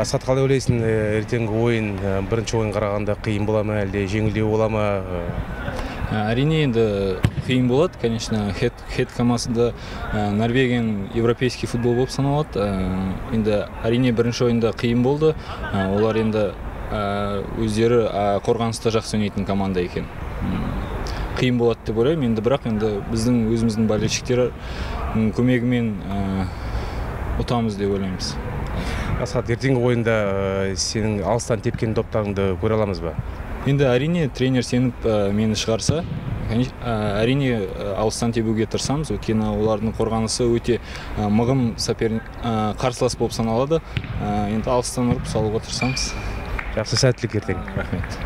асхат қалай ойлайсың ертеңгі ойын бірінші ойынға қарағанда қиын бола ма әлде жеңілдеу бола ма? Әрине енді қиын болады. Конечно хет хет командасында норвегияның европейский футбол болып саналады. Енді әрине бірінші ойында қиын болды. Олар енді өздері қорғаныста жақсы ойнайтын команда екен. Қиын болады деп ойлаймын. Енді бірақ енді біздің өзіміздің болельщиктер көмегімен ұтамыз деп ойлаймыз. Асхат ертеңгі ойында сенің алыстан тепкен доптарыңды көре аламыз ба? Енді әрине тренер сеніп мені шығарса әрине алыстан тебуге тырысамыз. Өйткені олардың қорғанысы өте мығым соперник қарсылас болып саналады. Енді алыстан ұрып салуға тырысамыз. Жақсы сәттілік ертең. Рахмет.